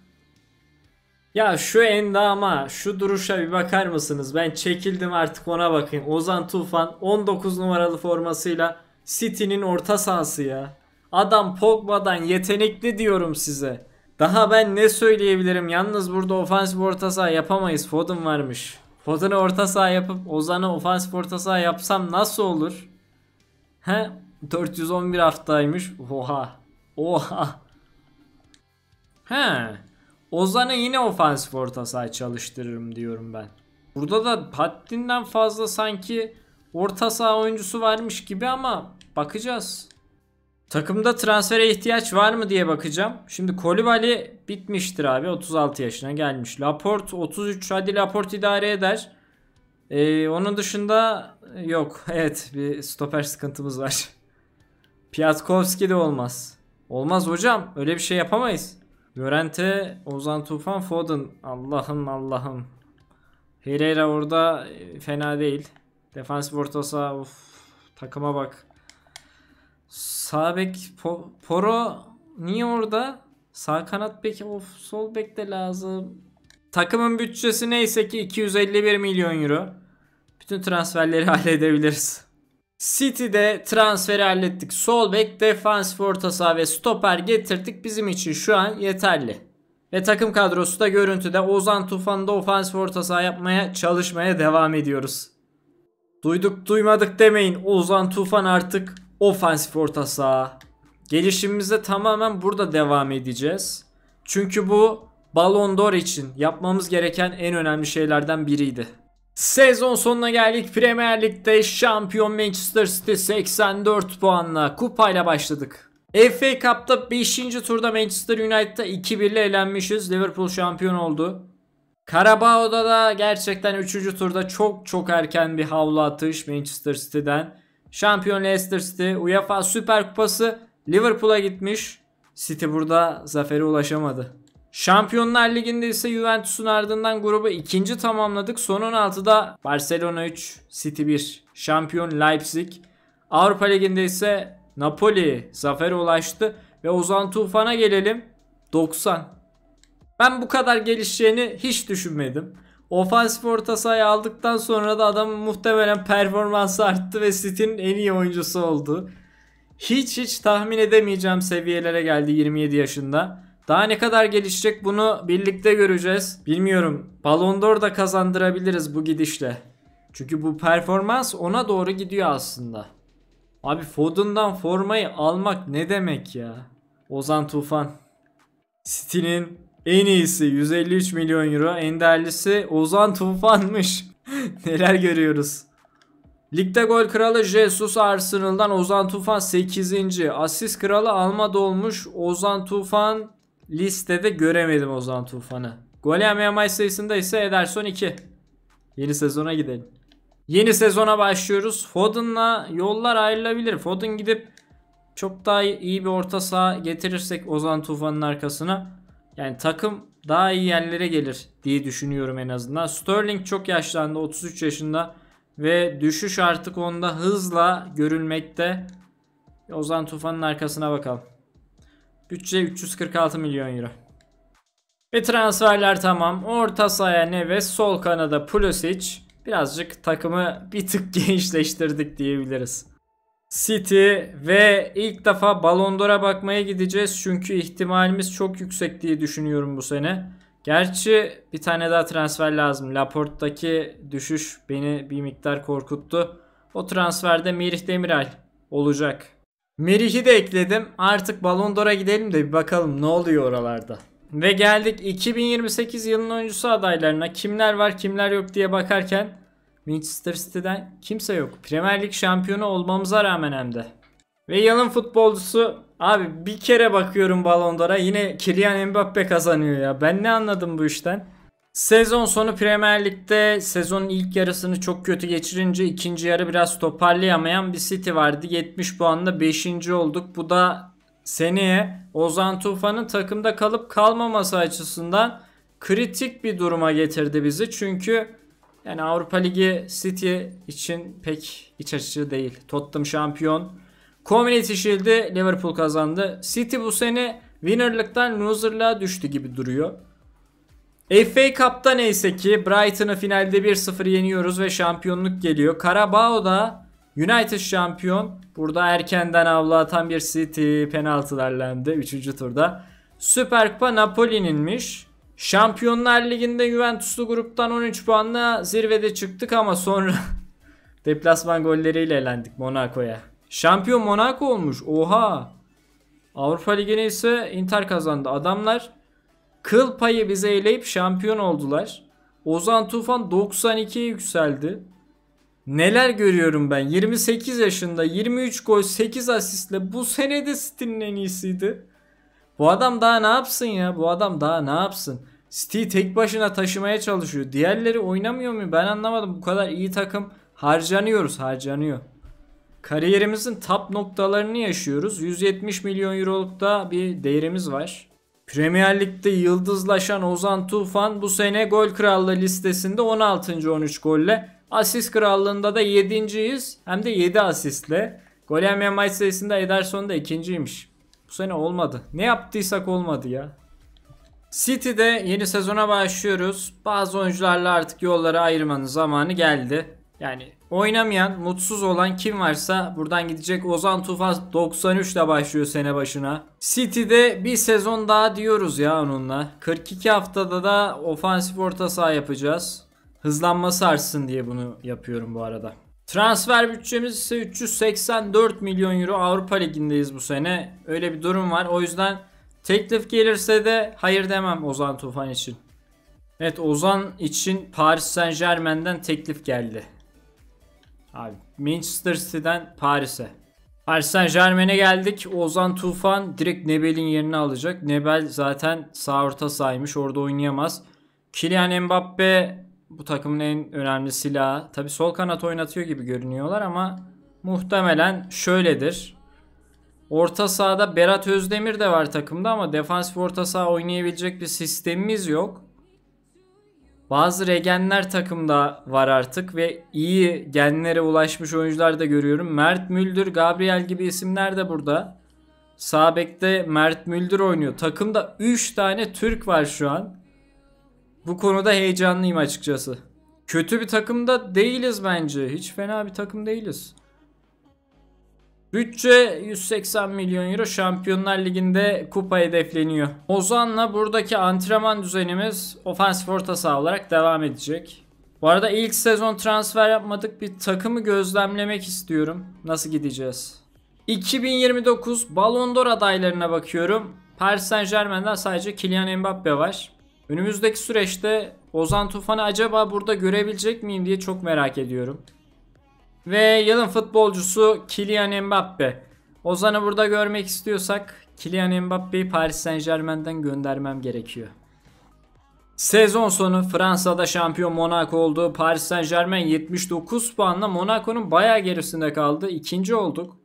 Ya şu endama, şu duruşa bir bakar mısınız? Ben çekildim artık ona bakın. Ozan Tufan 19 numaralı formasıyla City'nin orta sahası ya. Adam Pogba'dan yetenekli diyorum size. Daha ben ne söyleyebilirim? Yalnız burada ofansif orta saha yapamayız. Foden varmış. Foden'ı orta saha yapıp Ozan'ı ofansif orta saha yapsam nasıl olur? He? 411 haftaymış. Oha. Oha. He. Ozan'ı yine ofansif orta saha çalıştırırım diyorum ben. Burada da haddinden fazla sanki orta saha oyuncusu varmış gibi ama bakacağız. Takımda transfere ihtiyaç var mı diye bakacağım. Şimdi Kolibali bitmiştir abi. 36 yaşına gelmiş. Laporte 33. Hadi Laporte idare eder. Ee, onun dışında yok. Evet bir stoper sıkıntımız var. Piatkovski de olmaz. Olmaz hocam. Öyle bir şey yapamayız. Llorente, Ozan Tufan, Foden. Allah'ım Allah'ım. Herrera orada e, fena değil. Defans orta saha of, takıma bak. Sağ bek po, Poro niye orada? Sağ kanat bek of sol bek de lazım. Takımın bütçesi neyse ki 251 milyon euro. Bütün transferleri halledebiliriz. City'de transferi hallettik. Sol bek, defans, orta saha ve stoper getirdik. Bizim için şu an yeterli. Ve takım kadrosu da görüntüde Ozan Tufan'da ofans orta saha yapmaya çalışmaya devam ediyoruz. Duyduk duymadık demeyin. Ozan Tufan artık ofansif orta saha. Gelişimimize tamamen burada devam edeceğiz. Çünkü bu Ballon d'Or için yapmamız gereken en önemli şeylerden biriydi. Sezon sonuna geldik. Premier Lig'de şampiyon Manchester City 84 puanla kupayla başladık. FA Cup'ta 5. turda Manchester United'da 2-1 ile elenmişiz. Liverpool şampiyon oldu. Karabao'da da gerçekten 3. turda çok çok erken bir havlu atış Manchester City'den. Şampiyon Leicester City UEFA Süper Kupası Liverpool'a gitmiş. City burada zafere ulaşamadı. Şampiyonlar Ligi'nde ise Juventus'un ardından grubu ikinci tamamladık. Son 16'da Barcelona 3, City 1, şampiyon Leipzig. Avrupa Ligi'nde ise Napoli zafere ulaştı. Ve Ozan Tufan'a gelelim. 90. Ben bu kadar gelişeceğini hiç düşünmedim. Ofansif orta sahayı aldıktan sonra da adamın muhtemelen performansı arttı ve City'nin en iyi oyuncusu oldu. Hiç hiç tahmin edemeyeceğim seviyelere geldi 27 yaşında. Daha ne kadar gelişecek bunu birlikte göreceğiz. Bilmiyorum. Ballon d'Or da kazandırabiliriz bu gidişle. Çünkü bu performans ona doğru gidiyor aslında. Abi Foden'dan formayı almak ne demek ya? Ozan Tufan. City'nin en iyisi 153 milyon euro. En değerlisi Ozan Tufan'mış. Neler görüyoruz. Ligde gol kralı Jesus Arsenal'dan Ozan Tufan 8. Asist kralı Almada olmuş Ozan Tufan listede göremedim Ozan Tufan'ı. Gol yemeyen maç sayısında ise Ederson 2. Yeni sezona gidelim. Yeni sezona başlıyoruz. Foden'la yollar ayrılabilir. Foden gidip çok daha iyi bir orta saha getirirsek Ozan Tufan'ın arkasına yani takım daha iyi yerlere gelir diye düşünüyorum en azından. Sterling çok yaşlandı 33 yaşında ve düşüş artık onda hızla görülmekte. Ozan Tufan'ın arkasına bakalım. Bütçe 346 milyon euro. Ve transferler tamam. Orta sahaya Neves, sol kanada Pulisic. Birazcık takımı bir tık gençleştirdik diyebiliriz. City ve ilk defa Ballon d'Or'a bakmaya gideceğiz. Çünkü ihtimalimiz çok yüksek diye düşünüyorum bu sene. Gerçi bir tane daha transfer lazım. Laporte'daki düşüş beni bir miktar korkuttu. O transferde Merih Demiral olacak. Merih'i de ekledim. Artık Ballon d'Or'a gidelim de bir bakalım ne oluyor oralarda. Ve geldik 2028 yılın oyuncusu adaylarına. Kimler var kimler yok diye bakarken Manchester City'den kimse yok. Premier Lig şampiyonu olmamıza rağmen hem de. Ve yılın futbolcusu abi bir kere bakıyorum Ballon yine Kylian Mbappe kazanıyor ya. Ben ne anladım bu işten? Sezon sonu Premier Lig'de sezonun ilk yarısını çok kötü geçirince ikinci yarı biraz toparlayamayan bir City vardı. 70 puanla 5. olduk. Bu da seneye Ozan Tufan'ın takımda kalıp kalmaması açısından kritik bir duruma getirdi bizi. Çünkü yani Avrupa Ligi City için pek iç açıcı değil. Tottenham şampiyon. Community Shield'i Liverpool kazandı. City bu sene winnerlıktan loserlığa düştü gibi duruyor. FA Cup'ta neyse ki Brighton'ı finalde 1-0 yeniyoruz ve şampiyonluk geliyor. Carabao'da United şampiyon. Burada erkenden avlu atan bir City penaltılarlandı 3. turda. Süper Kupa Napoli'ninmiş. Şampiyonlar Ligi'nde Juventuslu gruptan 13 puanla zirvede çıktık ama sonra deplasman golleriyle elendik Monaco'ya. Şampiyon Monaco olmuş. Oha. Avrupa Ligi'ni ise Inter kazandı. Adamlar kıl payı bize eleyip şampiyon oldular. Ozan Tufan 92'ye yükseldi. Neler görüyorum ben. 28 yaşında 23 gol 8 asistle bu senede City'nin en iyisiydi. Bu adam daha ne yapsın ya? Bu adam daha ne yapsın? City tek başına taşımaya çalışıyor. Diğerleri oynamıyor mu? Ben anlamadım. Bu kadar iyi takım harcanıyoruz, harcanıyor. Kariyerimizin top noktalarını yaşıyoruz. 170 milyon euroluk da bir değerimiz var. Premier Lig'de yıldızlaşan Ozan Tufan bu sene gol krallığı listesinde 16. 13 golle. Asist krallığında da 7.yiz. Hem de 7 asistle. Gol yemeyen maç sayısında Ederson da ikinciymiş. Sene olmadı. Ne yaptıysak olmadı ya. City'de yeni sezona başlıyoruz. Bazı oyuncularla artık yolları ayırmanın zamanı geldi. Yani oynamayan, mutsuz olan kim varsa buradan gidecek. Ozan Tufan 93 ile başlıyor sene başına. City'de bir sezon daha diyoruz ya onunla. 42 haftada da ofansif orta saha yapacağız. Hızlanması artsın diye bunu yapıyorum bu arada. Transfer bütçemiz ise 384 milyon euro Avrupa Ligi'ndeyiz bu sene. Öyle bir durum var. O yüzden teklif gelirse de hayır demem Ozan Tufan için. Evet Ozan için Paris Saint Germain'den teklif geldi. Abi Manchester City'den Paris'e. Paris Saint Germain'e geldik. Ozan Tufan direkt Nebel'in yerini alacak. Nebel zaten sağ orta saymış. Orada oynayamaz. Kylian Mbappe bu takımın en önemli silahı. Tabi sol kanat oynatıyor gibi görünüyorlar ama muhtemelen şöyledir. Orta sahada Berat Özdemir de var takımda ama defansif orta saha oynayabilecek bir sistemimiz yok. Bazı regenler takımda var artık ve iyi genlere ulaşmış oyuncular da görüyorum. Mert Müldür, Gabriel gibi isimler de burada. Sağ bekte Mert Müldür oynuyor. Takımda 3 tane Türk var şu an. Bu konuda heyecanlıyım açıkçası. Kötü bir takımda değiliz bence. Hiç fena bir takım değiliz. Bütçe 180 milyon euro Şampiyonlar Ligi'nde kupa hedefleniyor. Ozan'la buradaki antrenman düzenimiz ofansif orta saha olarak devam edecek. Bu arada ilk sezon transfer yapmadık bir takımı gözlemlemek istiyorum. Nasıl gideceğiz? 2029 Ballon d'Or adaylarına bakıyorum. Paris Saint Germain'den sadece Kylian Mbappe var. Önümüzdeki süreçte Ozan Tufan'ı acaba burada görebilecek miyim diye çok merak ediyorum. Ve yılın futbolcusu Kylian Mbappe. Ozan'ı burada görmek istiyorsak Kylian Mbappe'yi Paris Saint Germain'den göndermem gerekiyor. Sezon sonu Fransa'da şampiyon Monaco oldu. Paris Saint Germain 79 puanla Monaco'nun bayağı gerisinde kaldı. İkinci olduk.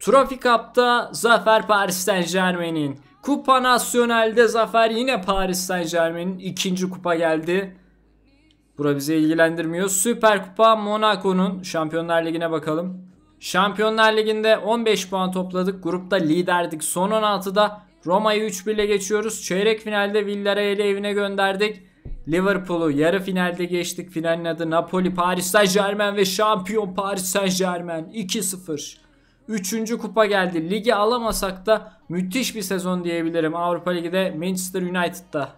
Trophy Cup'ta zafer Paris Saint Germain'in. Kupa Nasyonel'de zafer yine Paris Saint Germain'in ikinci kupa geldi. Bura bizi ilgilendirmiyor. Süper Kupa Monaco'nun Şampiyonlar Ligi'ne bakalım. Şampiyonlar Ligi'nde 15 puan topladık. Grupta liderdik. Son 16'da Roma'yı 3-1 ile geçiyoruz. Çeyrek finalde Villarreal'i evine gönderdik. Liverpool'u yarı finalde geçtik. Finalin adı Napoli, Paris Saint Germain ve şampiyon Paris Saint Germain 2-0. Üçüncü kupa geldi. Ligi alamasak da müthiş bir sezon diyebilirim. Avrupa Ligi'de Manchester United'da.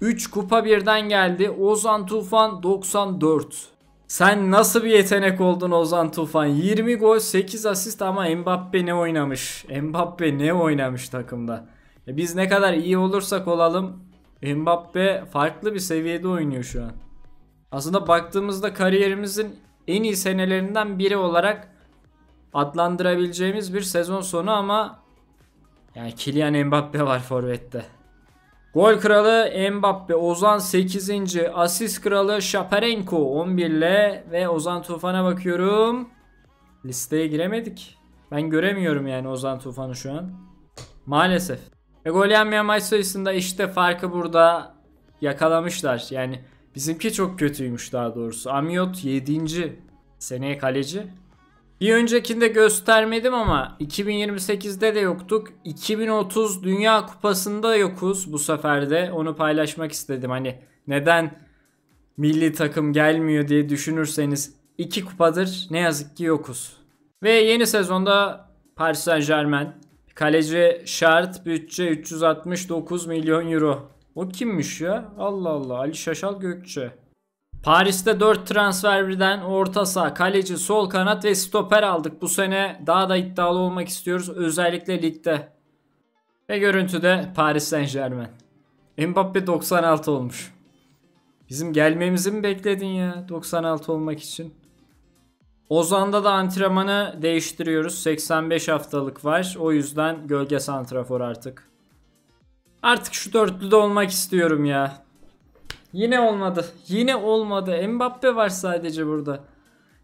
3 kupa birden geldi. Ozan Tufan 94. Sen nasıl bir yetenek oldun Ozan Tufan? 20 gol 8 asist ama Mbappe ne oynamış? Mbappe ne oynamış takımda? Ya biz ne kadar iyi olursak olalım Mbappe farklı bir seviyede oynuyor şu an. Aslında baktığımızda kariyerimizin en iyi senelerinden biri olarak adlandırabileceğimiz bir sezon sonu ama yani Kylian Mbappe var forvette. Gol kralı Mbappe, Ozan 8. Asist kralı Şaparenko 11 ile ve Ozan Tufan'a bakıyorum. Listeye giremedik. Ben göremiyorum yani Ozan Tufan'ı şu an. Maalesef. Ve gol yenmeyen maç sayısında işte farkı burada yakalamışlar. Yani bizimki çok kötüymüş daha doğrusu. Amiot 7. Seneye kaleci. Bir öncekinde göstermedim ama 2028'de de yoktuk. 2030 Dünya Kupası'nda yokuz bu sefer de. Onu paylaşmak istedim. Hani neden milli takım gelmiyor diye düşünürseniz iki kupadır ne yazık ki yokuz. Ve yeni sezonda Paris Saint Germain kaleci şart bütçe 369 milyon euro. O kimmiş ya? Allah Allah Ali Şaşal Gökçe. Paris'te 4 transfer birden orta saha, kaleci, sol kanat ve stoper aldık. Bu sene daha da iddialı olmak istiyoruz. Özellikle ligde. Ve görüntüde Paris Saint Germain. Mbappe 96 olmuş. Bizim gelmemizi mi bekledin ya 96 olmak için? Ozan'da da antrenmanı değiştiriyoruz. 85 haftalık var. O yüzden gölge santrafor artık. Artık şu dörtlüde olmak istiyorum ya. Yine olmadı. Yine olmadı. Mbappe var sadece burada.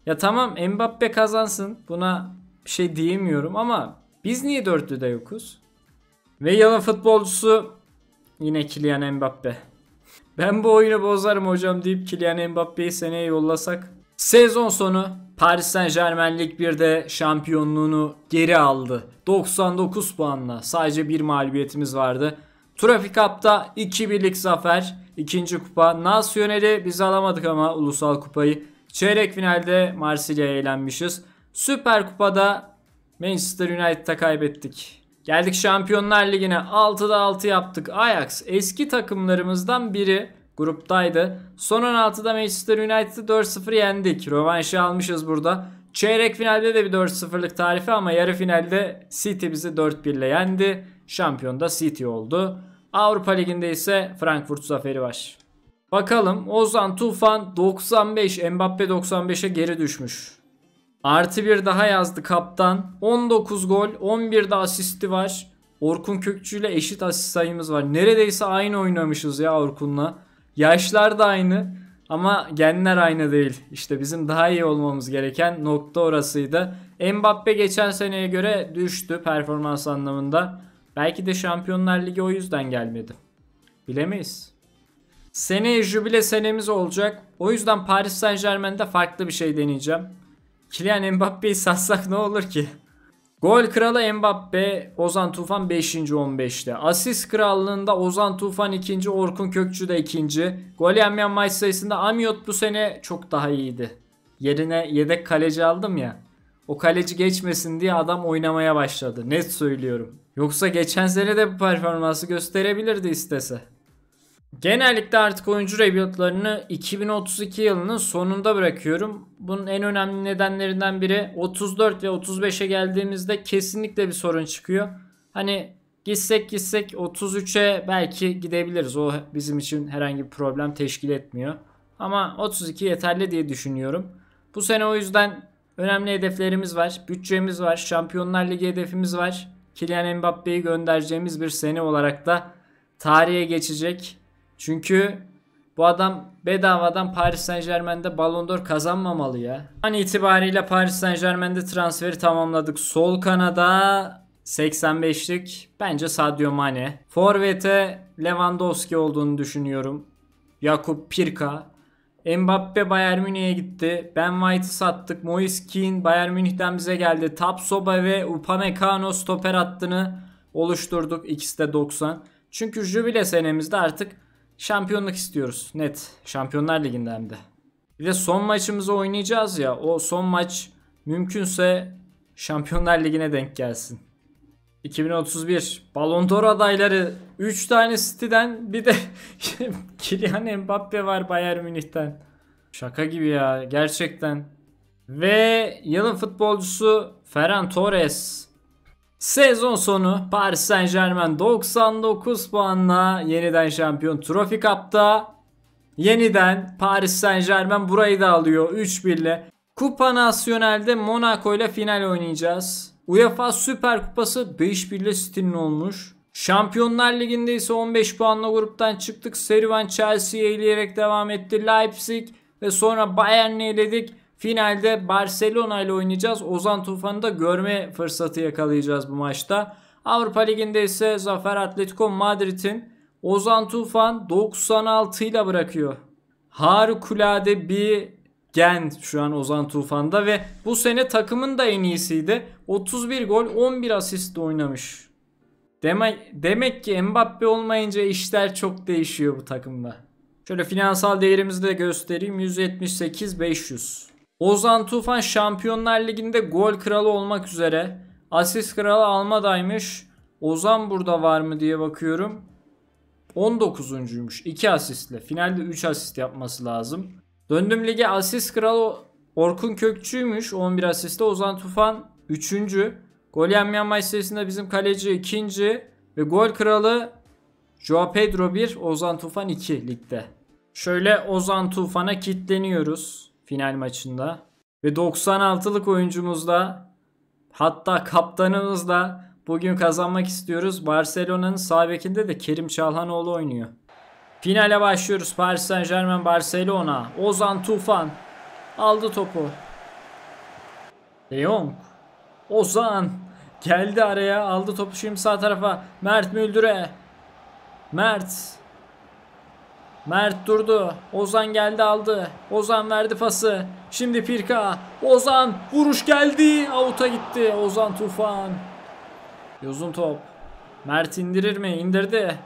Ya tamam Mbappe kazansın. Buna bir şey diyemiyorum ama biz niye dörtlüde yokuz? Ve yılın futbolcusu yine Kylian Mbappe. Ben bu oyunu bozarım hocam deyip Kylian Mbappe'yi seneye yollasak. Sezon sonu Paris Saint Germain Lig 1'de şampiyonluğunu geri aldı. 99 puanla sadece bir mağlubiyetimiz vardı. Traffic Cup'ta 2 birlik zafer. İkinci kupa. Nasyonel'i biz alamadık ama ulusal kupayı. Çeyrek finalde Marsilya'ya eğlenmişiz. Süper Kupa'da Manchester United'a kaybettik. Geldik Şampiyonlar Ligi'ne 6'da 6 yaptık. Ajax eski takımlarımızdan biri gruptaydı. Son 16'da Manchester United'ı 4-0 yendik. Rövanşı almışız burada. Çeyrek finalde de bir 4-0'lık tarifi ama yarı finalde City bizi 4-1 ile yendi. Şampiyon da City oldu. Avrupa Ligi'nde ise Frankfurt zaferi var. Bakalım Ozan Tufan 95 Mbappe 95'e geri düşmüş. Artı bir daha yazdı kaptan. 19 gol 11 de asisti var. Orkun Kökçü ile eşit asist sayımız var. Neredeyse aynı oynamışız ya Orkun'la. Yaşlar da aynı ama genler aynı değil. İşte bizim daha iyi olmamız gereken nokta orasıydı. Mbappe geçen seneye göre düştü performans anlamında. Belki de Şampiyonlar Ligi o yüzden gelmedi. Bilemeyiz. Seneye jübile senemiz olacak. O yüzden Paris Saint Germain'de farklı bir şey deneyeceğim. Kylian Mbappe'yi satsak ne olur ki? Gol kralı Mbappe, Ozan Tufan 5. 15'te. Asist krallığında Ozan Tufan 2. Orkun Kökçü de 2. Gol yenmeyen maç sayısında Amiot bu sene çok daha iyiydi. Yerine yedek kaleci aldım ya. O kaleci geçmesin diye adam oynamaya başladı. Net söylüyorum. Yoksa geçen sene de bu performansı gösterebilirdi istese. Genellikle artık oyuncu rebuildlarını 2032 yılının sonunda bırakıyorum. Bunun en önemli nedenlerinden biri 34 ve 35'e geldiğimizde kesinlikle bir sorun çıkıyor. Hani gitsek gitsek 33'e belki gidebiliriz. O bizim için herhangi bir problem teşkil etmiyor. Ama 32 yeterli diye düşünüyorum. Bu sene o yüzden önemli hedeflerimiz var. Bütçemiz var. Şampiyonlar Ligi hedefimiz var. Kylian Mbappe'yi göndereceğimiz bir sene olarak da tarihe geçecek. Çünkü bu adam bedavadan Paris Saint Germain'de Ballon d'Or kazanmamalı ya. An itibariyle Paris Saint Germain'de transferi tamamladık. Sol kanada 85'lik bence Sadio Mane. Forvet'e Lewandowski olduğunu düşünüyorum. Yakup Pirka. Mbappe Bayern Münih'e gitti. Ben White'ı sattık. Moise Kean Bayern Münih'ten bize geldi. Tapsoba ve Upamecano stoper hattını oluşturduk. İkisi de 90. Çünkü jübile senemizde artık şampiyonluk istiyoruz. Net. Şampiyonlar Ligi'nde hem de. Bir de son maçımızı oynayacağız ya. O son maç mümkünse Şampiyonlar Ligi'ne denk gelsin. 2031 Ballon d'Or adayları 3 tane City'den bir de Kylian Mbappe var Bayern Münih'ten. Şaka gibi ya gerçekten. Ve yılın futbolcusu Ferran Torres. Sezon sonu Paris Saint Germain 99 puanla yeniden şampiyon Trophy Cup'ta. Yeniden Paris Saint Germain burayı da alıyor 3-1 ile. Kupa Nasyonel'de Monaco ile final oynayacağız. UEFA Süper Kupası 5-1 ile City'nin olmuş. Şampiyonlar Ligi'nde ise 15 puanla gruptan çıktık. Serüven Chelsea'yi eleyerek devam etti. Leipzig ve sonra Bayern'i eledik. Finalde Barcelona ile oynayacağız. Ozan Tufan'ı da görme fırsatı yakalayacağız bu maçta. Avrupa Ligi'nde ise Zafer Atletico Madrid'in Ozan Tufan 96 ile bırakıyor. Harikulade bir gen şu an Ozan Tufan'da ve bu sene takımın da en iyisiydi. 31 gol 11 asist oynamış. Demek, demek ki Mbappe olmayınca işler çok değişiyor bu takımda. Şöyle finansal değerimizi de göstereyim. 178 500. Ozan Tufan Şampiyonlar Ligi'nde gol kralı olmak üzere. Asist kralı Almada'ymış. Ozan burada var mı diye bakıyorum. 19'uncuymuş. 2 asistle. Finalde 3 asist yapması lazım. Döndüm lige asist kralı Orkun Kökçü'ymüş. 11 asiste. Ozan Tufan 3. Gol yenmeyen maç sayısında bizim kaleci 2. Ve gol kralı Joao Pedro 1, Ozan Tufan 2 ligde. Şöyle Ozan Tufan'a kitleniyoruz final maçında. Ve 96'lık oyuncumuzda hatta kaptanımız da bugün kazanmak istiyoruz. Barcelona'nın sağ bekinde de Kerim Çalhanoğlu oynuyor. Finale başlıyoruz. Paris Saint Germain Barcelona. Ozan Tufan aldı topu. De Jong. Ozan geldi araya aldı topu şimdi sağ tarafa. Mert Müldür'e. Mert. Mert durdu. Ozan geldi aldı. Ozan verdi pası. Şimdi Pirka. Ozan vuruş geldi. Avuta gitti. Ozan Tufan. Uzun top. Mert indirir mi? İndirdi.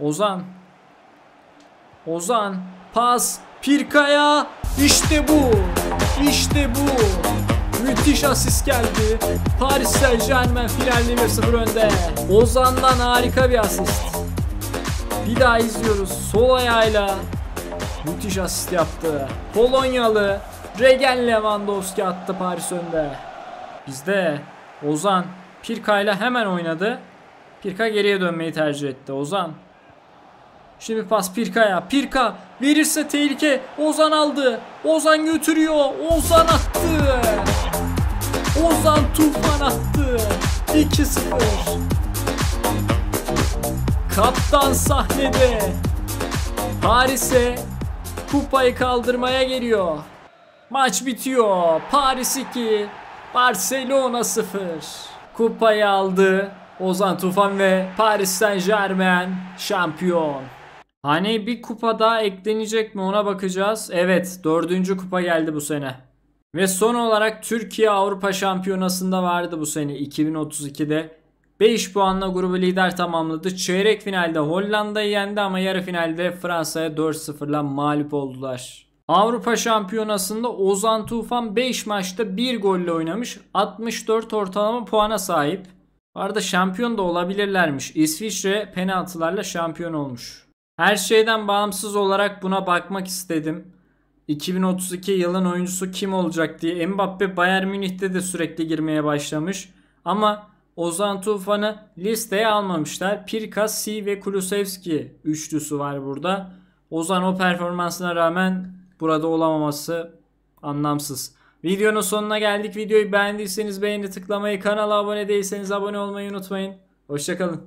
Ozan. Ozan. Pas. Pirka'ya. İşte bu. İşte bu. Müthiş asist geldi. Paris Saint Germain finalde 1-0 önde. Ozan'dan harika bir asist. Bir daha izliyoruz. Sol ayağıyla müthiş asist yaptı. Polonyalı Regen Lewandowski attı Paris önde. Bizde Ozan Pirka ile hemen oynadı. Pirka geriye dönmeyi tercih etti. Ozan. Şimdi pas Pirka'ya. Pirka verirse tehlike. Ozan aldı. Ozan götürüyor. Ozan attı. Ozan Tufan attı. 2-0. Kaptan sahnede. Paris'e kupayı kaldırmaya geliyor. Maç bitiyor. Paris 2, Barcelona 0. Kupayı aldı. Ozan Tufan ve Paris Saint Germain şampiyon. Hani bir kupa daha eklenecek mi ona bakacağız. Evet dördüncü kupa geldi bu sene. Ve son olarak Türkiye Avrupa Şampiyonası'nda vardı bu sene 2032'de. 5 puanla grubu lider tamamladı. Çeyrek finalde Hollanda'yı yendi ama yarı finalde Fransa'ya 4-0'la mağlup oldular. Avrupa Şampiyonası'nda Ozan Tufan 5 maçta 1 golle oynamış. 64 ortalama puana sahip. Bu arada şampiyon da olabilirlermiş. İsviçre penaltılarla şampiyon olmuş. Her şeyden bağımsız olarak buna bakmak istedim. 2032 yılın oyuncusu kim olacak diye Mbappe Bayern Münih'te de sürekli girmeye başlamış. Ama Ozan Tufan'ı listeye almamışlar. Pirkasi ve Kulusevski üçlüsü var burada. Ozan o performansına rağmen burada olamaması anlamsız. Videonun sonuna geldik. Videoyu beğendiyseniz beğeni tıklamayı, kanala abone değilseniz abone olmayı unutmayın. Hoşçakalın.